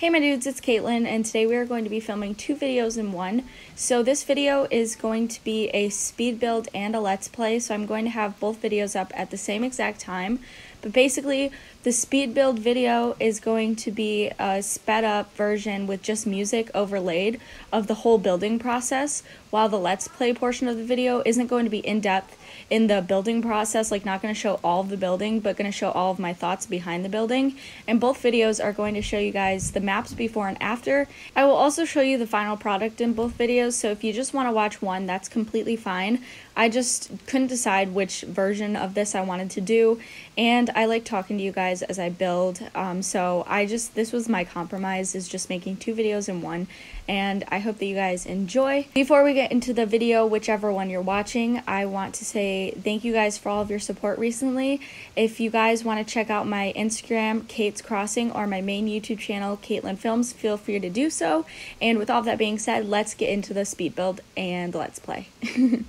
Hey my dudes, it's Kaitlyn, and today we are going to be filming two videos in one. So this video is going to be a speed build and a let's play, so I'm going to have both videos up at the same exact time. But basically, the speed build video is going to be a sped up version with just music overlaid of the whole building process, while the let's play portion of the video isn't going to be in depth in the building process, like not going to show all of the building, but going to show all of my thoughts behind the building. And both videos are going to show you guys the maps before and after. I will also show you the final product in both videos, so if you just want to watch one, that's completely fine. I just couldn't decide which version of this I wanted to do, and I like talking to you guys as I build. Um, so I just, this was my compromise, is just making two videos in one, and I hope that you guys enjoy. Before we get into the video, whichever one you're watching, I want to say thank you guys for all of your support recently. If you guys want to check out my Instagram, Kait's Crossing, or my main YouTube channel, Kaitlyn Films, feel free to do so. And with all that being said, let's get into the speed build and let's play.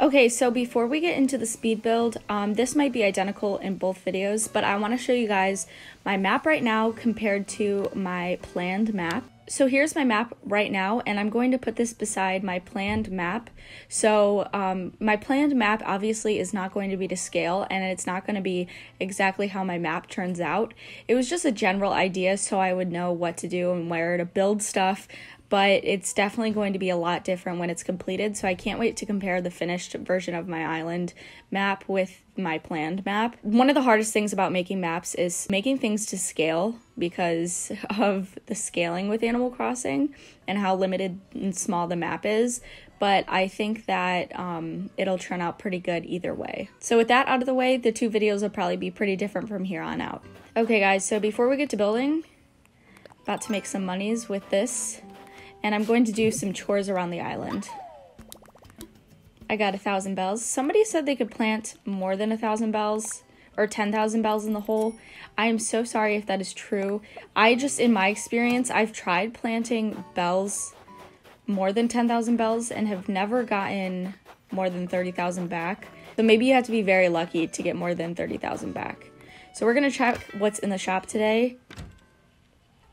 Okay, so before we get into the speed build, um, this might be identical in both videos, but I want to show you guys my map right now compared to my planned map. So here's my map right now, and I'm going to put this beside my planned map. So um, my planned map obviously is not going to be to scale, and it's not going to be exactly how my map turns out. It was just a general idea so I would know what to do and where to build stuff but it's definitely going to be a lot different when it's completed. So I can't wait to compare the finished version of my island map with my planned map. One of the hardest things about making maps is making things to scale because of the scaling with Animal Crossing and how limited and small the map is. But I think that um, it'll turn out pretty good either way. So, with that out of the way, the two videos will probably be pretty different from here on out. Okay, guys, so before we get to building, about to make some monies with this and I'm going to do some chores around the island. I got a thousand bells. Somebody said they could plant more than a thousand bells or 10,000 bells in the hole. I am so sorry if that is true. I just, in my experience, I've tried planting bells more than 10,000 bells and have never gotten more than 30,000 back. So maybe you have to be very lucky to get more than 30,000 back. So we're to check what's in the shop today.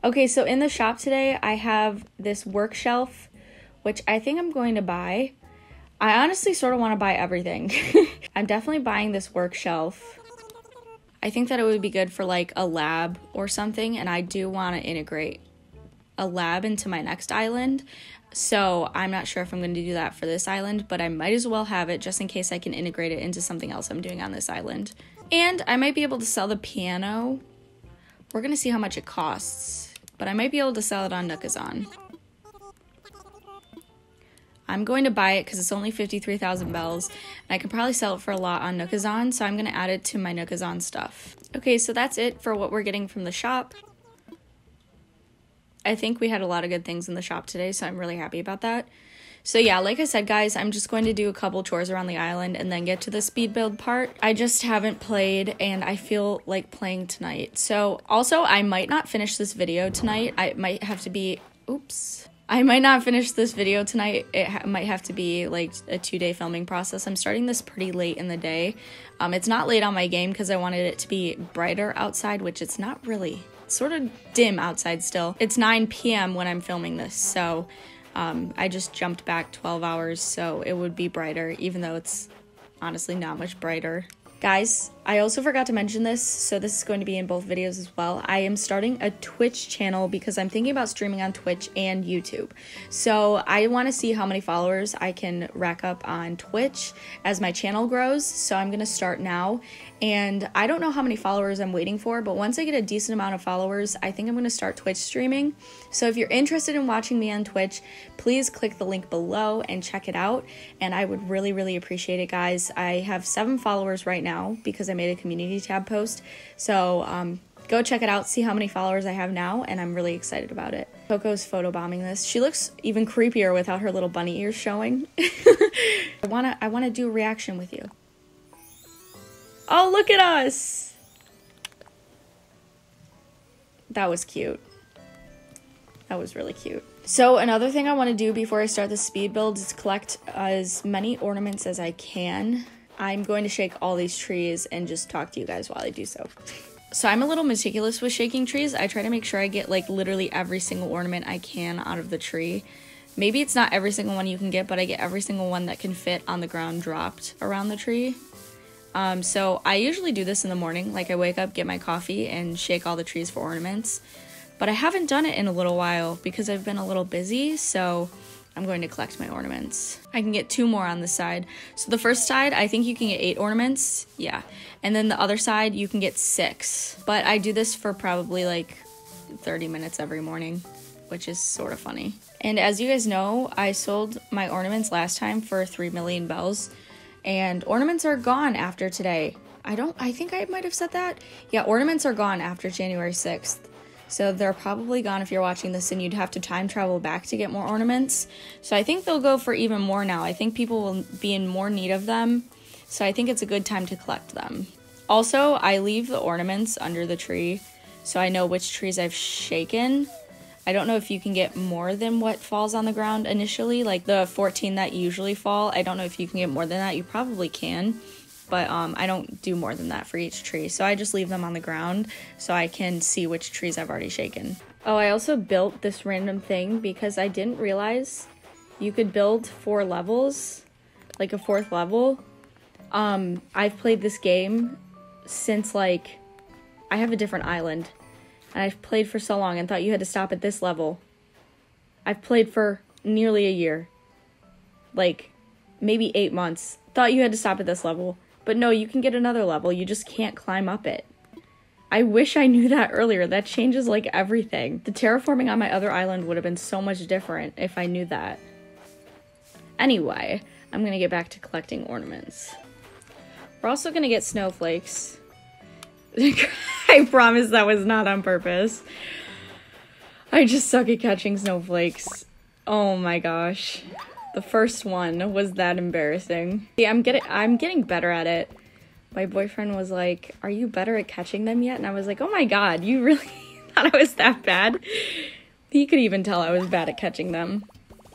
Okay, so in the shop today, I have this work shelf, which I think I'm going to buy. I honestly sort of want to buy everything. I'm definitely buying this work shelf. I think that it would be good for like a lab or something, and I do want to integrate a lab into my next island. So I'm not sure if I'm going to do that for this island, but I might as well have it just in case I can integrate it into something else I'm doing on this island. And I might be able to sell the piano. We're going to see how much it costs but I might be able to sell it on Nookazon. I'm going to buy it because it's only 53,000 bells, and I can probably sell it for a lot on Nookazon, so I'm going to add it to my Nookazon stuff. Okay, so that's it for what we're getting from the shop. I think we had a lot of good things in the shop today, so I'm really happy about that. So yeah, like I said, guys, I'm just going to do a couple chores around the island and then get to the speed build part. I just haven't played and I feel like playing tonight. So also, I might not finish this video tonight. I might have to be, oops. I might not finish this video tonight. It ha might have to be like a two day filming process. I'm starting this pretty late in the day. Um, it's not late on my game because I wanted it to be brighter outside, which it's not really. It's sort of dim outside still. It's 9 p.m. when I'm filming this, so um, I just jumped back 12 hours, so it would be brighter, even though it's honestly not much brighter. Guys, I also forgot to mention this, so this is going to be in both videos as well. I am starting a Twitch channel because I'm thinking about streaming on Twitch and YouTube. So I want to see how many followers I can rack up on Twitch as my channel grows. So I'm going to start now and I don't know how many followers I'm waiting for, but once I get a decent amount of followers, I think I'm going to start Twitch streaming. So if you're interested in watching me on Twitch, please click the link below and check it out. And I would really, really appreciate it, guys. I have seven followers right now because I made a community tab post. So um, go check it out, see how many followers I have now, and I'm really excited about it. Coco's photobombing this. She looks even creepier without her little bunny ears showing. I wanna I wanna do a reaction with you. Oh look at us! That was cute. That was really cute. So another thing I want to do before I start the speed build is collect as many ornaments as I can. I'm going to shake all these trees and just talk to you guys while I do so. So I'm a little meticulous with shaking trees. I try to make sure I get like literally every single ornament I can out of the tree. Maybe it's not every single one you can get, but I get every single one that can fit on the ground dropped around the tree. Um, so I usually do this in the morning. Like I wake up, get my coffee, and shake all the trees for ornaments. But I haven't done it in a little while because I've been a little busy. So I'm going to collect my ornaments. I can get two more on this side. So the first side, I think you can get eight ornaments. Yeah. And then the other side, you can get six. But I do this for probably like 30 minutes every morning, which is sort of funny. And as you guys know, I sold my ornaments last time for 3 million bells. And ornaments are gone after today. I don't, I think I might have said that. Yeah, ornaments are gone after January 6th. So they're probably gone if you're watching this and you'd have to time travel back to get more ornaments. So I think they'll go for even more now. I think people will be in more need of them. So I think it's a good time to collect them. Also, I leave the ornaments under the tree so I know which trees I've shaken. I don't know if you can get more than what falls on the ground initially, like the 14 that usually fall. I don't know if you can get more than that. You probably can but um, I don't do more than that for each tree. So I just leave them on the ground so I can see which trees I've already shaken. Oh, I also built this random thing because I didn't realize you could build four levels, like a fourth level. Um, I've played this game since like I have a different island and I've played for so long and thought you had to stop at this level. I've played for nearly a year. Like maybe 8 months. Thought you had to stop at this level. But no, you can get another level, you just can't climb up it. I wish I knew that earlier. That changes like everything. The terraforming on my other island would have been so much different if I knew that. Anyway, I'm gonna get back to collecting ornaments. We're also gonna get snowflakes. I promise that was not on purpose. I just suck at catching snowflakes. Oh my gosh. The first one was that embarrassing. See, I'm getting I'm getting better at it. My boyfriend was like, "Are you better at catching them yet?" And I was like, "Oh my god, you really thought I was that bad?" He could even tell I was bad at catching them.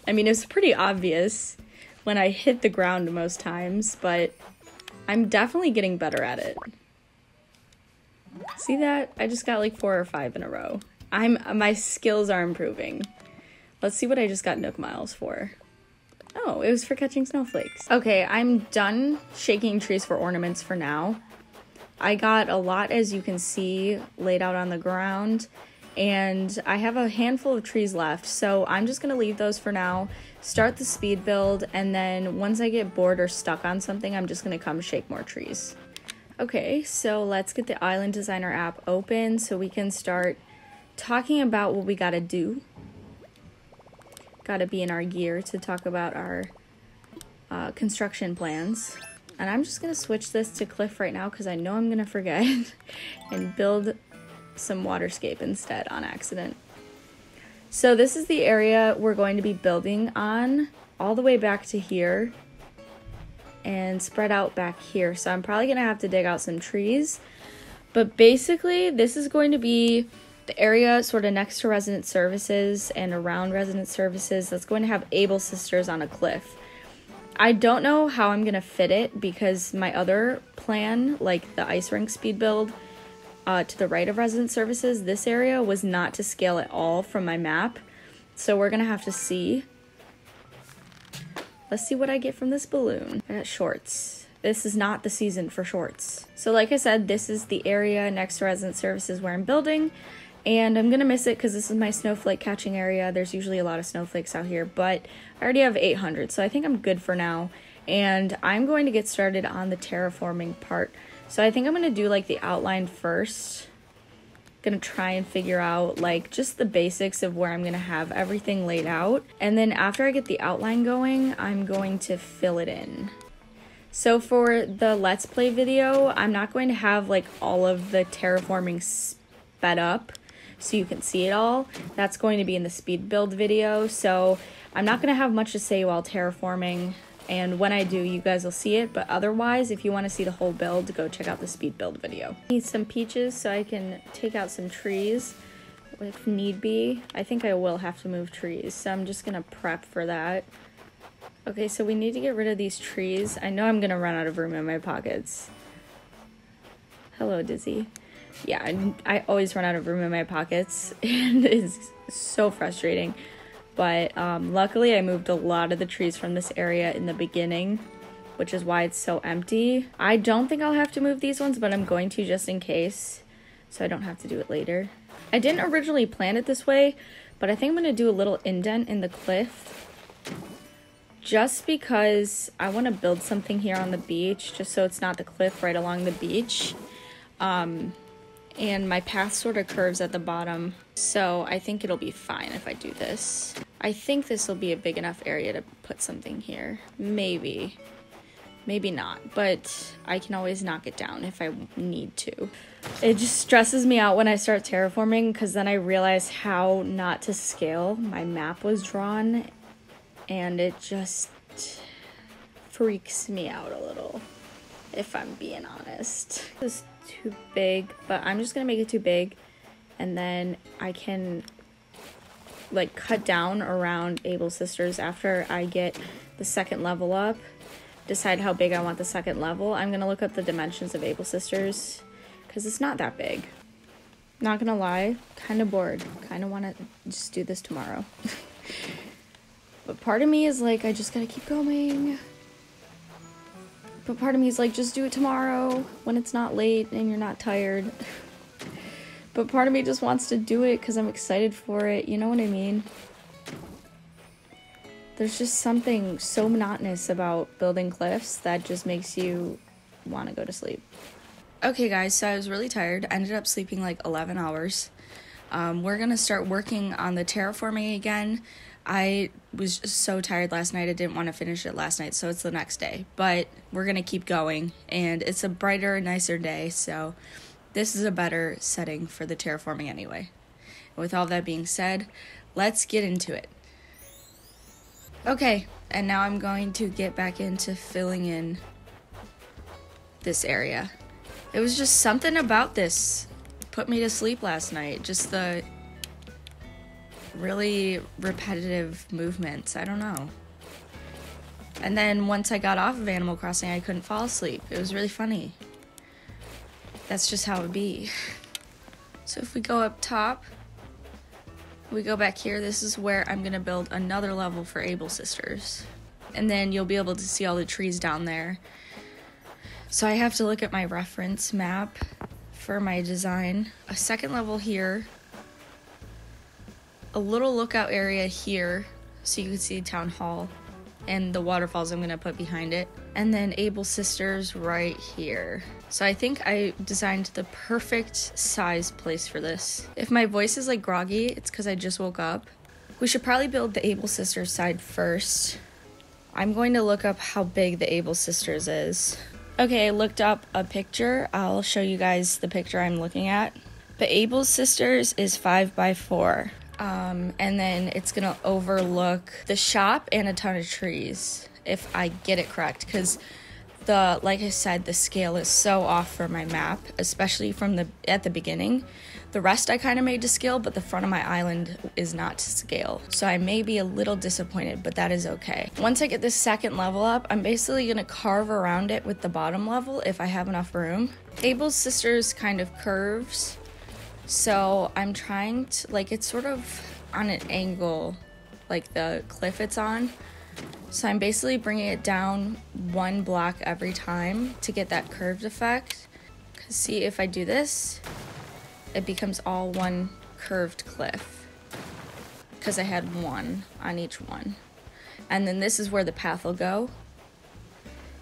I mean, it's pretty obvious when I hit the ground most times, but I'm definitely getting better at it. See that? I just got like 4 or 5 in a row. I'm my skills are improving. Let's see what I just got Nook Miles for. Oh, it was for catching snowflakes. Okay, I'm done shaking trees for ornaments for now. I got a lot, as you can see, laid out on the ground, and I have a handful of trees left, so I'm just gonna leave those for now, start the speed build, and then once I get bored or stuck on something, I'm just gonna come shake more trees. Okay, so let's get the Island Designer app open so we can start talking about what we gotta do got to be in our gear to talk about our uh, construction plans. And I'm just going to switch this to cliff right now because I know I'm going to forget and build some waterscape instead on accident. So this is the area we're going to be building on all the way back to here and spread out back here. So I'm probably going to have to dig out some trees. But basically, this is going to be the area sort of next to resident services and around resident services that's going to have Able Sisters on a cliff. I don't know how I'm going to fit it because my other plan, like the ice rink speed build uh, to the right of resident services, this area was not to scale at all from my map. So we're going to have to see. Let's see what I get from this balloon. I got shorts. This is not the season for shorts. So like I said, this is the area next to resident services where I'm building. And I'm gonna miss it because this is my snowflake catching area. There's usually a lot of snowflakes out here, but I already have 800, so I think I'm good for now. And I'm going to get started on the terraforming part. So I think I'm gonna do like the outline first. Gonna try and figure out like just the basics of where I'm gonna have everything laid out. And then after I get the outline going, I'm going to fill it in. So for the Let's Play video, I'm not going to have like all of the terraforming sped up so you can see it all. That's going to be in the speed build video. So I'm not going to have much to say while terraforming. And when I do, you guys will see it. But otherwise, if you want to see the whole build, go check out the speed build video. Need some peaches so I can take out some trees. if need be. I think I will have to move trees, so I'm just gonna prep for that. Okay, so we need to get rid of these trees. I know I'm gonna run out of room in my pockets. Hello, Dizzy. Yeah, I, I always run out of room in my pockets, and it's so frustrating. But um, luckily, I moved a lot of the trees from this area in the beginning, which is why it's so empty. I don't think I'll have to move these ones, but I'm going to just in case, so I don't have to do it later. I didn't originally plan it this way, but I think I'm going to do a little indent in the cliff just because I want to build something here on the beach, just so it's not the cliff right along the beach. Um, and my path sort of curves at the bottom, so I think it'll be fine if I do this. I think this will be a big enough area to put something here. Maybe. Maybe not, but I can always knock it down if I need to. It just stresses me out when I start terraforming because then I realize how not to scale my map was drawn and it just freaks me out a little if I'm being honest. This is too big, but I'm just gonna make it too big and then I can like cut down around Able Sisters after I get the second level up. Decide how big I want the second level. I'm gonna look up the dimensions of Able Sisters because it's not that big. Not gonna lie, kind of bored. Kind of want to just do this tomorrow. But part of me is like, I just gotta keep going. But part of me is like, just do it tomorrow when it's not late and you're not tired. but part of me just wants to do it because I'm excited for it. You know what I mean? There's just something so monotonous about building cliffs that just makes you want to go to sleep. Okay, guys, so I was really tired. I ended up sleeping like 11 hours. Um, we're gonna start working on the terraforming again. I was so tired last night. I didn't want to finish it last night, so it's the next day. But we're going to keep going, and it's a brighter, nicer day, so this is a better setting for the terraforming anyway. With all that being said, let's get into it. Okay, and now I'm going to get back into filling in this area. It was just something about this put me to sleep last night. Just the really repetitive movements. I don't know. And then once I got off of Animal Crossing, I couldn't fall asleep. It was really funny. That's just how it be. So if we go up top, we go back here, this is where I'm gonna build another level for Able Sisters. And then you'll be able to see all the trees down there. So I have to look at my reference map for my design. A second level here a little lookout area here so you can see town hall and the waterfalls I'm gonna put behind it. And then Able Sisters right here. So I think I designed the perfect size place for this. If my voice is like groggy, it's because I just woke up. We should probably build the Able Sisters side first. I'm going to look up how big the Able Sisters is. Okay, I looked up a picture. I'll show you guys the picture I'm looking at. The Able Sisters is 5 by 4 um, and then it's gonna overlook the shop and a ton of trees if I get it correct. Because the like I said the scale is so off for my map especially from the at the beginning. The rest I kind of made to scale but the front of my island is not to scale. So I may be a little disappointed but that is okay. Once I get this second level up I'm basically gonna carve around it with the bottom level if I have enough room. Able's sisters kind of curves so I'm trying to, like, it's sort of on an angle, like the cliff it's on. So I'm basically bringing it down one block every time to get that curved effect. Cause see, if I do this, it becomes all one curved cliff. Because I had one on each one. And then this is where the path will go.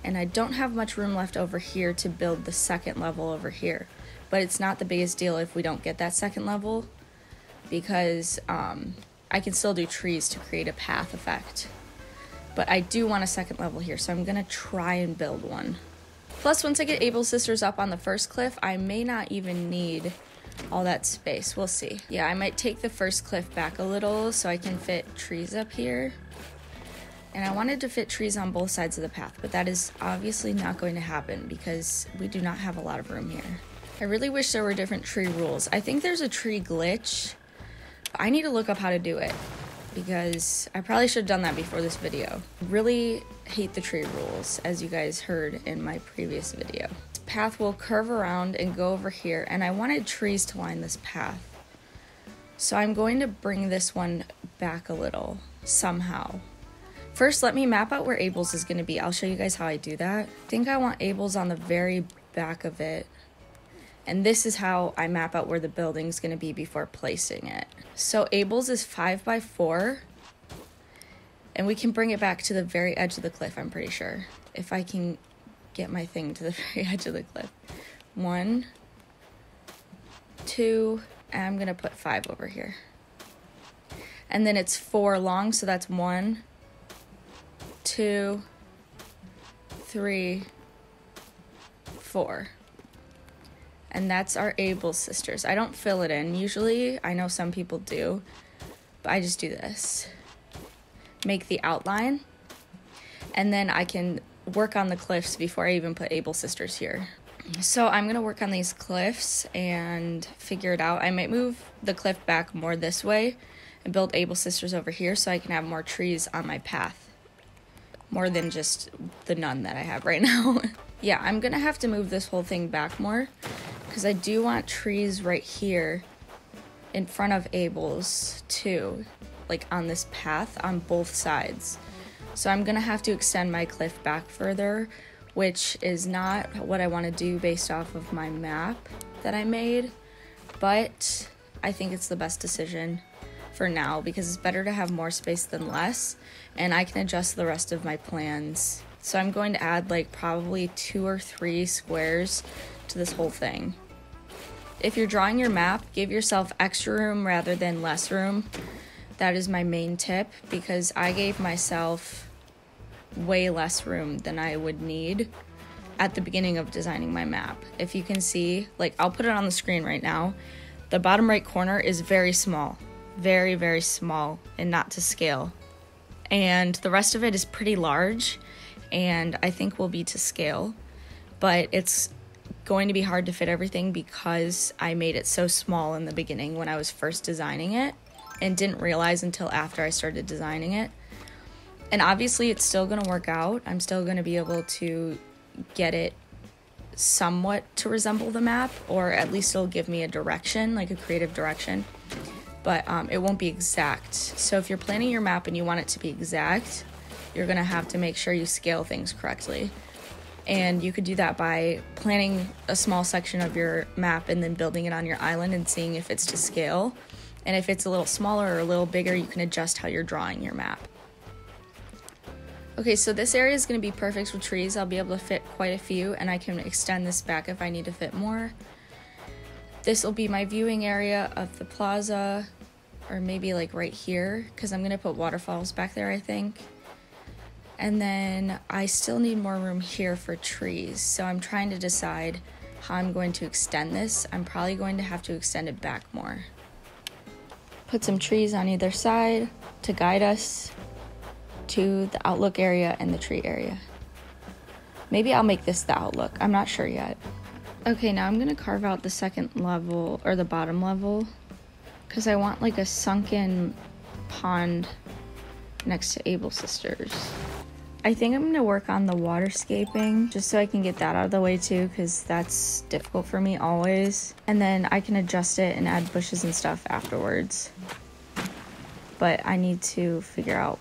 And I don't have much room left over here to build the second level over here but it's not the biggest deal if we don't get that second level because um, I can still do trees to create a path effect. But I do want a second level here, so I'm gonna try and build one. Plus, once I get Able Sisters up on the first cliff, I may not even need all that space. We'll see. Yeah, I might take the first cliff back a little so I can fit trees up here. And I wanted to fit trees on both sides of the path, but that is obviously not going to happen because we do not have a lot of room here. I really wish there were different tree rules. I think there's a tree glitch I need to look up how to do it because I probably should have done that before this video. Really hate the tree rules, as you guys heard in my previous video. This path will curve around and go over here, and I wanted trees to line this path. So I'm going to bring this one back a little, somehow. First, let me map out where Able's is going to be. I'll show you guys how I do that. I think I want Able's on the very back of it. And this is how I map out where the building's to be before placing it. So Able's is 5 by 4 And we can bring it back to the very edge of the cliff, I'm pretty sure. If I can get my thing to the very edge of the cliff. One, two, and I'm to put 5 over here. And then it's 4 long, so that's one, two, three, four. And that's our Able sisters. I don't fill it in usually. I know some people do, but I just do this. Make the outline, and then I can work on the cliffs before I even put Able sisters here. So I'm gonna work on these cliffs and figure it out. I might move the cliff back more this way and build Able sisters over here so I can have more trees on my path more than just the none that I have right now. yeah, I'm gonna have to move this whole thing back more because I do want trees right here in front of Able's too, like on this path on both sides. So I'm gonna have to extend my cliff back further, which is not what I want to do based off of my map that I made, but I think it's the best decision for now because it's better to have more space than less and I can adjust the rest of my plans. So I'm going to add like probably two or three squares to this whole thing. If you're drawing your map, give yourself extra room rather than less room. That is my main tip because I gave myself way less room than I would need at the beginning of designing my map. If you can see, like I'll put it on the screen right now. The bottom right corner is very small very, very small and not to scale. And the rest of it is pretty large and I think will be to scale. But it's going to be hard to fit everything because I made it so small in the beginning when I was first designing it and didn't realize until after I started designing it. And obviously, it's still going to work out. I'm still going to be able to get it somewhat to resemble the map, or at least it'll give me a direction, like a creative direction but um, it won't be exact. So if you're planning your map and you want it to be exact, you're gonna have to make sure you scale things correctly. And you could do that by planning a small section of your map and then building it on your island and seeing if it's to scale. And if it's a little smaller or a little bigger, you can adjust how you're drawing your map. Okay, so this area is going to be perfect for trees. I'll be able to fit quite a few, and I can extend this back if I need to fit more. This will be my viewing area of the plaza, or maybe like right here, because I'm going to put waterfalls back there, I think. And then I still need more room here for trees, so I'm trying to decide how I'm going to extend this. I'm probably going to have to extend it back more. Put some trees on either side to guide us to the outlook area and the tree area. Maybe I'll make this the outlook. I'm not sure yet. Okay, now I'm gonna carve out the second level, or the bottom level, because I want like a sunken pond next to Able Sisters. I think I'm gonna work on the waterscaping just so I can get that out of the way too, because that's difficult for me always. And then I can adjust it and add bushes and stuff afterwards. But I need to figure out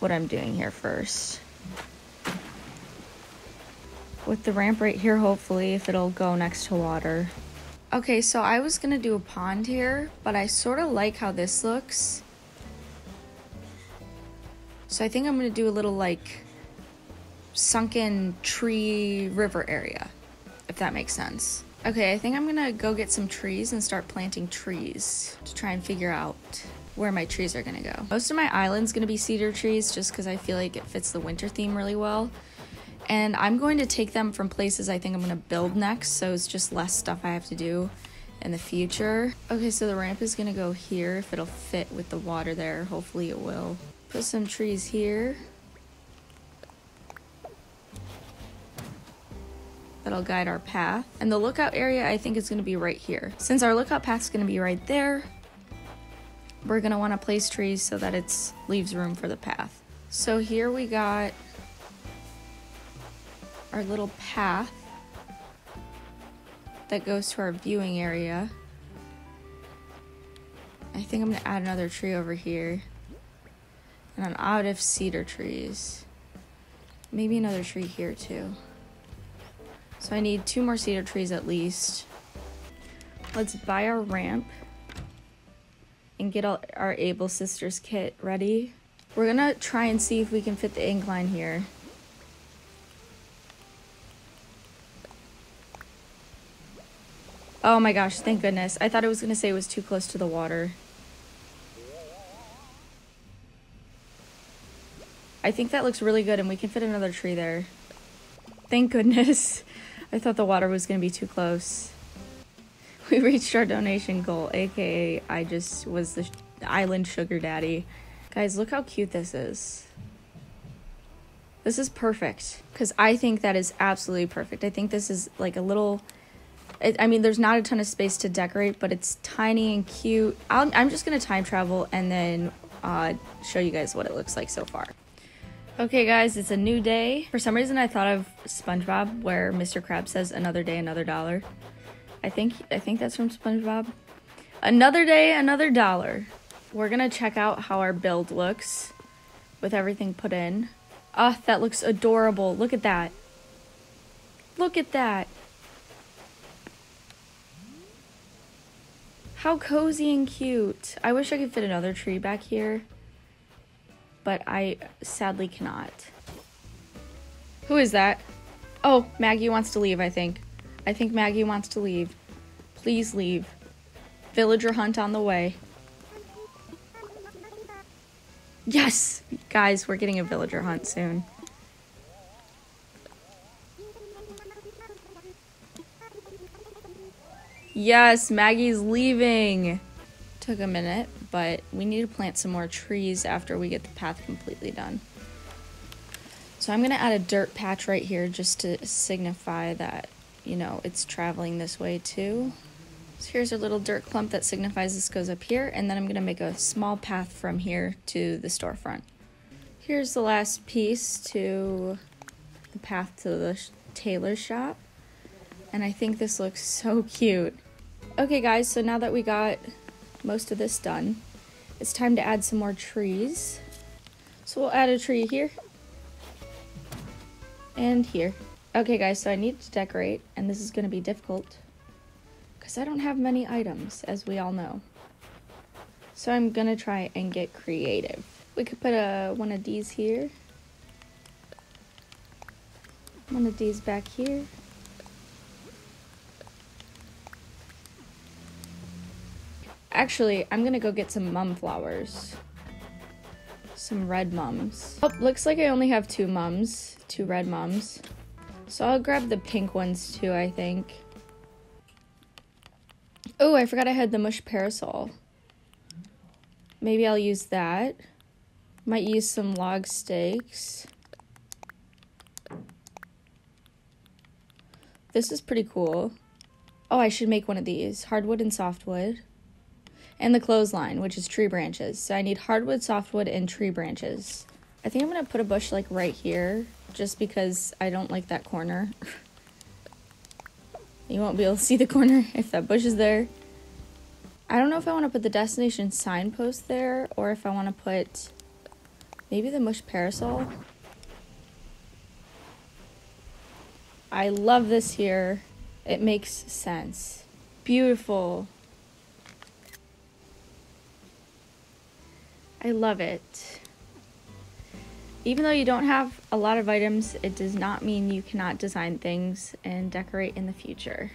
what I'm doing here first with the ramp right here, hopefully, if it'll go next to water. Okay, so I was gonna do a pond here, but I sort of like how this looks. So I think I'm gonna do a little like sunken tree river area, if that makes sense. Okay, I think I'm gonna go get some trees and start planting trees to try and figure out where my trees are gonna go. Most of my island's gonna be cedar trees just because I feel like it fits the winter theme really well. And I'm going to take them from places I think I'm going to build next, so it's just less stuff I have to do in the future. Okay, so the ramp is going to go here if it'll fit with the water there. Hopefully it will. Put some trees here. That'll guide our path. And the lookout area I think is going to be right here. Since our lookout path is going to be right there, we're gonna wanna place trees so that it leaves room for the path. So here we got our little path that goes to our viewing area. I think I'm gonna add another tree over here. And out of cedar trees. Maybe another tree here too. So I need two more cedar trees at least. Let's buy our ramp and get all, our Able Sisters kit ready. We're gonna try and see if we can fit the incline here. Oh my gosh, thank goodness. I thought it was gonna say it was too close to the water. I think that looks really good and we can fit another tree there. Thank goodness. I thought the water was going to be too close. We reached our donation goal, aka I just was the island sugar daddy. Guys, look how cute this is. This is perfect because I think that is absolutely perfect. I think this is like a little. I mean, there's not a ton of space to decorate, but it's tiny and cute. i am just gonna time travel and then uh, show you guys what it looks like so far. Okay guys, it's a new day. For some reason I thought of SpongeBob where Mr. Krabs says another day, another dollar. I think I think that's from SpongeBob. Another day, another dollar. We're gonna check out how our build looks with everything put in. Oh, that looks adorable. Look at that. Look at that. How cozy and cute. I wish I could fit another tree back here but I sadly cannot. Who is that? Oh, Maggie wants to leave, I think. I think Maggie wants to leave. Please leave. Villager hunt on the way. Yes! Guys, we're getting a villager hunt soon. Yes, Maggie's leaving. Took a minute but we need to plant some more trees after we get the path completely done. So I'm going to add a dirt patch right here just to signify that, you know, it's traveling this way too. So here's a little dirt clump that signifies this goes up here, and then I'm going to make a small path from here to the storefront. Here's the last piece to the path to the tailor shop, and I think this looks so cute. Okay guys, so now that we got most of this done. It's time to add some more trees. So we'll add a tree here. And here. Okay guys, so I need to decorate, and this is going to be difficult. Because I don't have many items, as we all know. So I'm going to try and get creative. We could put a, one of these here. One of these back here. Actually, I'm gonna go get some mum flowers. Some red mums. Oh, looks like I only have two mums. Two red mums. So I'll grab the pink ones too, I think. Oh, I forgot I had the mush parasol. Maybe I'll use that. Might use some log stakes. This is pretty cool. Oh, I should make one of these. Hardwood and softwood and the clothesline, which is tree branches. So I need hardwood, softwood, and tree branches. I think I'm going to put a bush like right here just because I don't like that corner. you won't be able to see the corner if that bush is there. I don't know if I want to put the destination signpost there or if I want to put maybe the mush parasol. I love this here. It makes sense. Beautiful. I love it. Even though you don't have a lot of items, it does not mean you cannot design things and decorate in the future.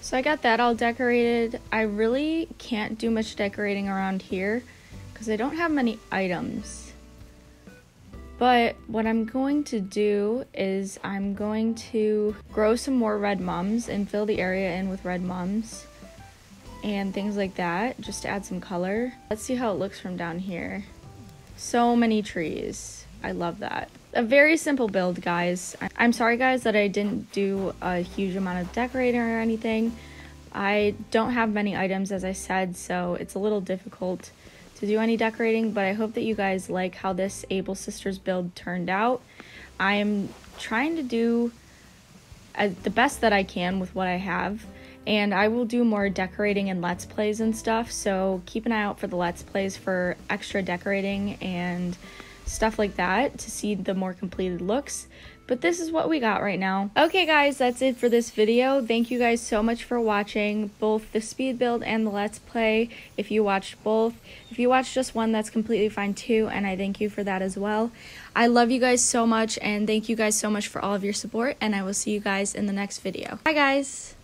So I got that all decorated. I really can't do much decorating around here because I don't have many items. But what I'm going to do is I'm going to grow some more red mums and fill the area in with red mums and things like that just to add some color. Let's see how it looks from down here. So many trees. I love that. A very simple build, guys. I'm sorry, guys, that I didn't do a huge amount of decorating or anything, I don't have many items as I said, so it's a little difficult to do any decorating, but I hope that you guys like how this Able Sisters build turned out. I am trying to do uh, the best that I can with what I have, and I will do more decorating and Let's Plays and stuff, so keep an eye out for the Let's Plays for extra decorating and stuff like that to see the more completed looks. But this is what we got right now. Okay guys, that's it for this video. Thank you guys so much for watching both the speed build and the let's play if you watched both. If you watched just one, that's completely fine too, and I thank you for that as well. I love you guys so much, and thank you guys so much for all of your support, and I will see you guys in the next video. Bye guys!